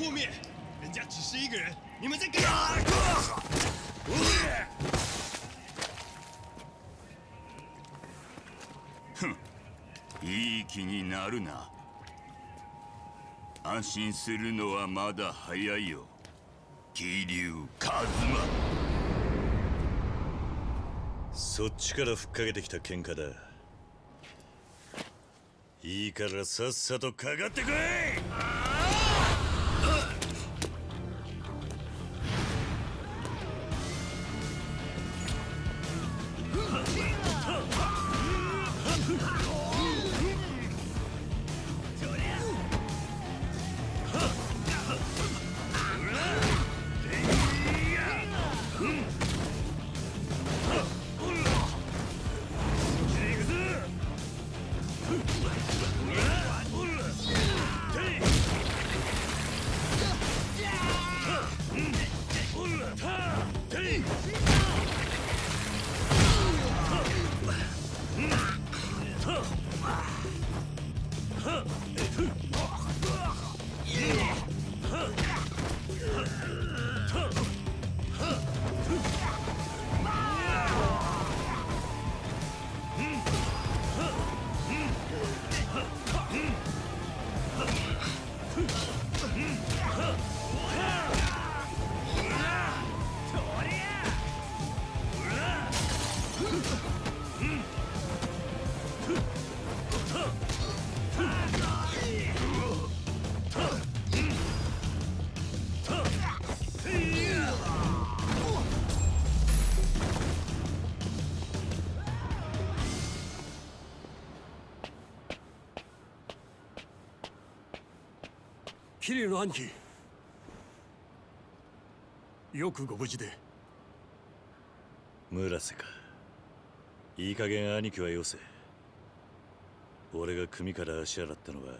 后面，人家只是一个人，你们在干嘛？いい気になるな。安心するのはまだ早いよ。桐生一馬そっちからふっかけてきた喧嘩だ。いいからさっさとかかってこい。Let's go. 桐生の兄貴よくご無事で。村瀬か。いい加減兄貴はよせ。俺が組から足洗ったのは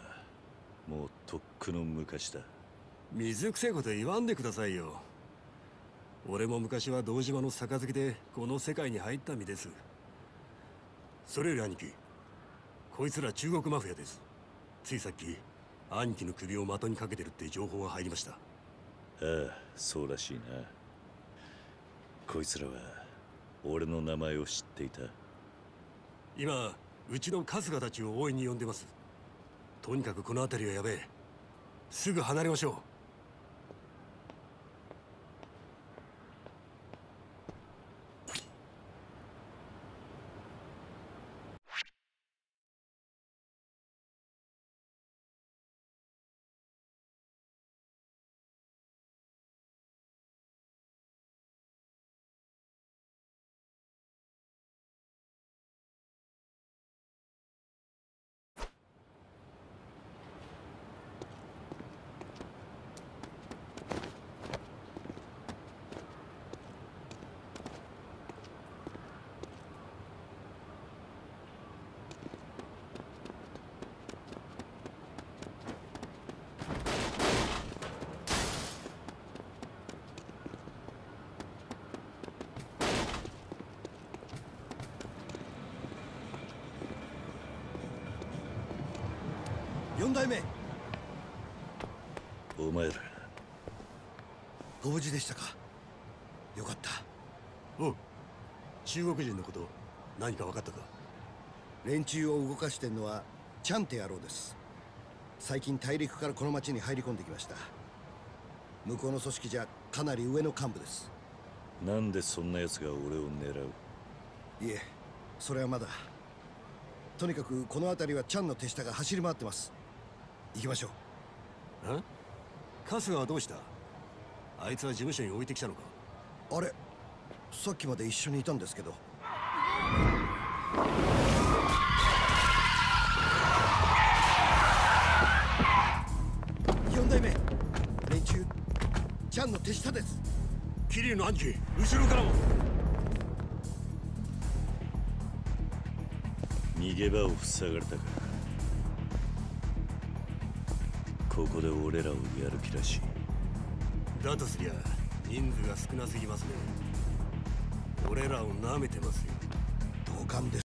もうとっくの昔だ。水くせえこと言わんでくださいよ。俺も昔は堂島の杯でこの世界に入った身です。それより兄貴こいつら中国マフィアです。ついさっき兄貴の首を的にかけてるって情報が入りました。ああそうらしいな。こいつらは俺の名前を知っていた。今うちの春日たちを応援に呼んでます。とにかくこの辺りはやべえ。すぐ離れましょう四代目。お前ら。ご無事でしたか？よかった。おう。中国人のこと何か分かったか？連中を動かしてんのはチャンって野郎です。最近大陸からこの町に入り込んできました。向こうの組織じゃかなり上の幹部です。なんでそんな奴が俺を狙う？いえそれはまだ。とにかくこの辺りはチャンの手下が走り回ってます行きましょう。え？春日はどうした？あいつは事務所に置いてきたのか？あれ？さっきまで一緒にいたんですけど。四代目連中チャンの手下です。桐生の兄貴後ろからも。逃げ場を塞がれたかここで俺らをやる気らし。いだとすりゃ人数が少なすぎますね。俺らを舐めてますよ。同感です